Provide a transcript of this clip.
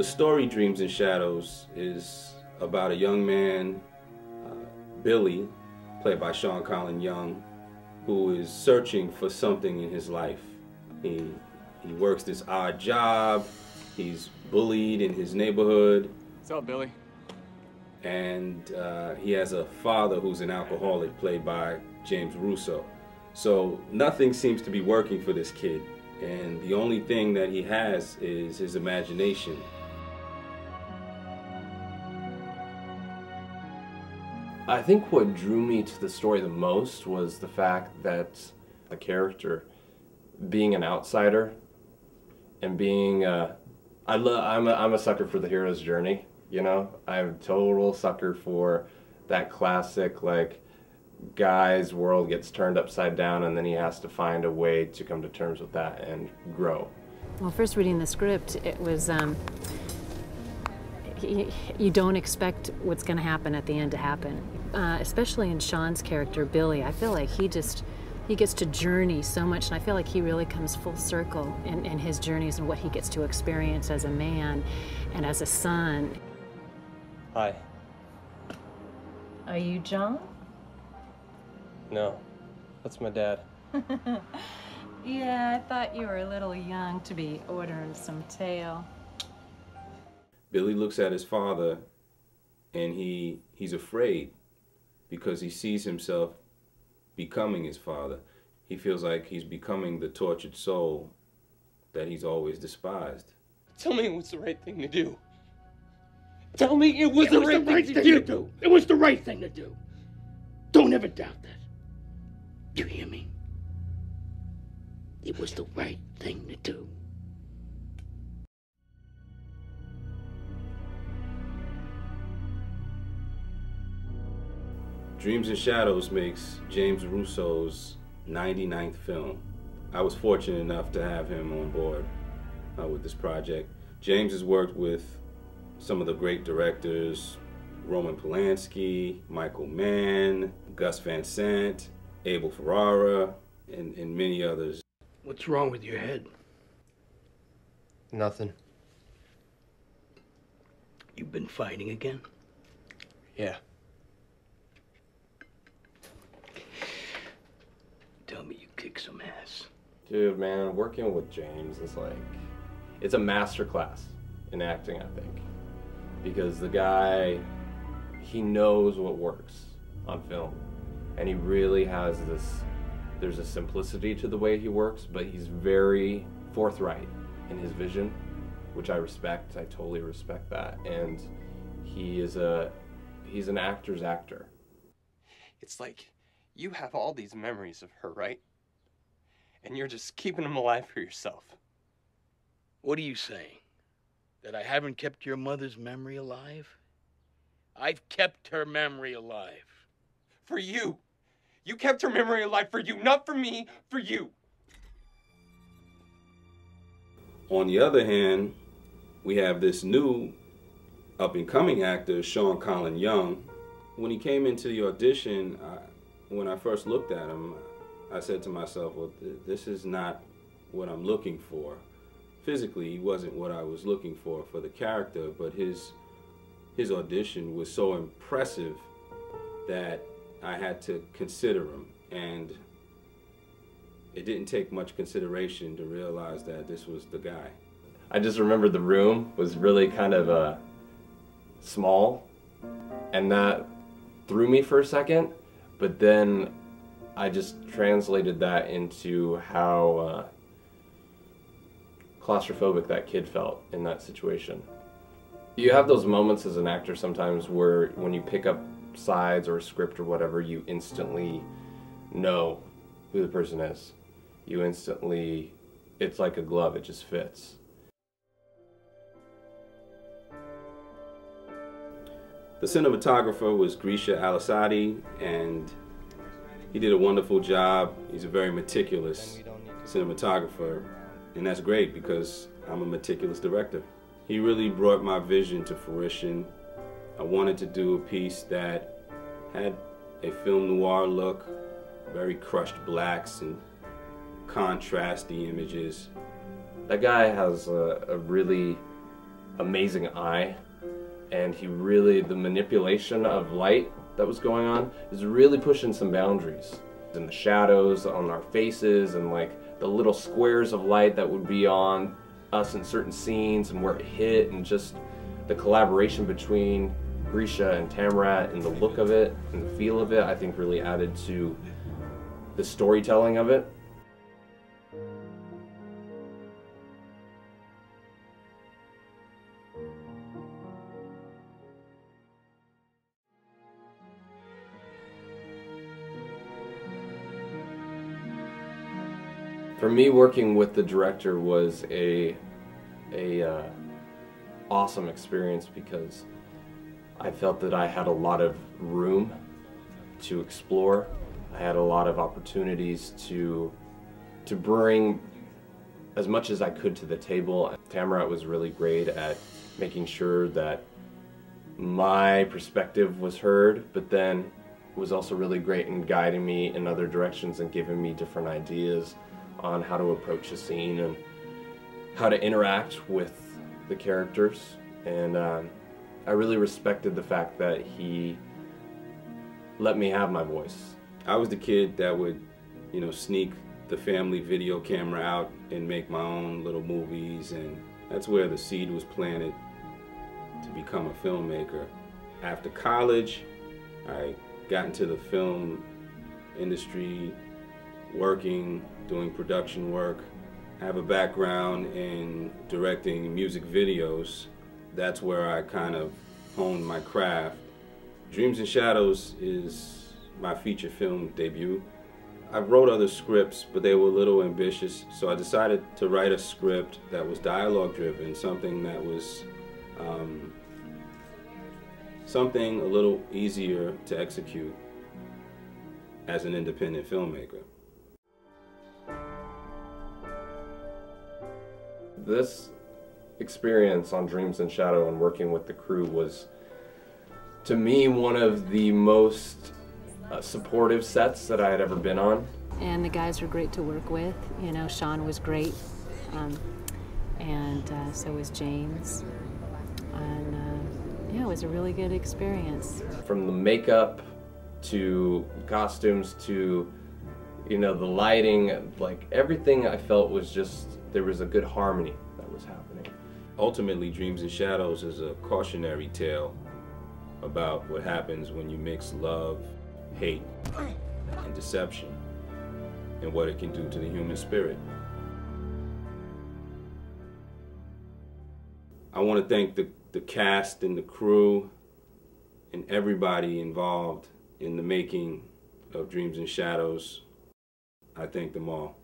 The story Dreams and Shadows is about a young man, uh, Billy, played by Shawn-Caulin Young, who is searching for something in his life. He, he works this odd job, he's bullied in his neighborhood. What's up, Billy? And uh, he has a father who's an alcoholic, played by James Russo. So nothing seems to be working for this kid. And the only thing that he has is his imagination. I think what drew me to the story the most was the fact that the character being an outsider and being uh, I love I'm a, I'm a sucker for the hero's journey, you know? I'm a total sucker for that classic like guy's world gets turned upside down and then he has to find a way to come to terms with that and grow. Well, first reading the script, it was um, you don't expect what's going to happen at the end to happen. Uh, especially in Shawn's character, Billy, I feel like he just he gets to journey so much, and I feel like he really comes full circle in, in his journeys and what he gets to experience as a man and as a son. Hi. Are you John? No, that's my dad. yeah, I thought you were a little young to be ordering some tail. Billy looks at his father and he he's afraid because he sees himself becoming his father. He feels like he's becoming the tortured soul that he's always despised. Tell me it was the right thing to do. Tell me it was, it the, was right the right thing, thing to, to do. do. It was the right thing to do. Don't ever doubt that. You hear me? It was the right thing to do. Dreams and Shadows makes James Russo's 99th film. I was fortunate enough to have him on board uh, with this project. James has worked with some of the great directors, Roman Polanski, Michael Mann, Gus Van Sant, Abel Ferrara, and, and many others. What's wrong with your head? Nothing. You've been fighting again? Yeah. Tell me you kick some ass. Dude, man, working with James is like, it's a masterclass in acting, I think. Because the guy, he knows what works on film. And he really has this, there's a simplicity to the way he works, but he's very forthright in his vision, which I respect. I totally respect that. And he is a, he's an actor's actor. It's like you have all these memories of her, right? And you're just keeping them alive for yourself. What are you saying? That I haven't kept your mother's memory alive? I've kept her memory alive. For you. You kept her memory alive for you, not for me, for you. On the other hand, we have this new up and coming actor, Shawn-Caulin Young. When he came into the audition, I, when I first looked at him, I said to myself, well, th this is not what I'm looking for. Physically, he wasn't what I was looking for for the character, but his his audition was so impressive that I had to consider him. And it didn't take much consideration to realize that this was the guy. I just remember the room was really kind of uh, small, and that threw me for a second. But then I just translated that into how uh, claustrophobic that kid felt in that situation. You have those moments as an actor sometimes where when you pick up sides or a script or whatever, you instantly know who the person is. You instantly, it's like a glove, it just fits. The cinematographer was Grisha Alisadi, and he did a wonderful job. He's a very meticulous cinematographer, and that's great because I'm a meticulous director. He really brought my vision to fruition. I wanted to do a piece that had a film noir look, very crushed blacks and contrasty images. That guy has a, a really amazing eye, and he really the manipulation of light that was going on is really pushing some boundaries. In the shadows on our faces and like the little squares of light that would be on us in certain scenes and where it hit and just the collaboration between Grisha and Tamarat and the look of it and the feel of it I think really added to the storytelling of it. For me, working with the director was a a uh, awesome experience because I felt that I had a lot of room to explore. I had a lot of opportunities to to bring as much as I could to the table. Tamarat was really great at making sure that my perspective was heard, but then was also really great in guiding me in other directions and giving me different ideas on how to approach a scene and how to interact with the characters. And um, I really respected the fact that he let me have my voice. I was the kid that would, you know, sneak the family video camera out and make my own little movies, and that's where the seed was planted to become a filmmaker. After college, I got into the film industry, working, doing production work. I have a background in directing music videos. That's where I kind of honed my craft. Dreams and Shadows is my feature film debut. I wrote other scripts, but they were a little ambitious, so I decided to write a script that was dialogue driven, something that was um, something a little easier to execute as an independent filmmaker. This experience on Dreams and Shadow and working with the crew was, to me, one of the most uh, supportive sets that I had ever been on. And the guys were great to work with. You know, Shawn was great, um, and uh, so was James. And uh, yeah, it was a really good experience. From the makeup to costumes to you know the lighting, like everything I felt was just there was a good harmony that was happening. Ultimately, Dreams and Shadows is a cautionary tale about what happens when you mix love, hate, and deception, and what it can do to the human spirit. I want to thank the, the cast and the crew and everybody involved in the making of Dreams and Shadows. I thank them all.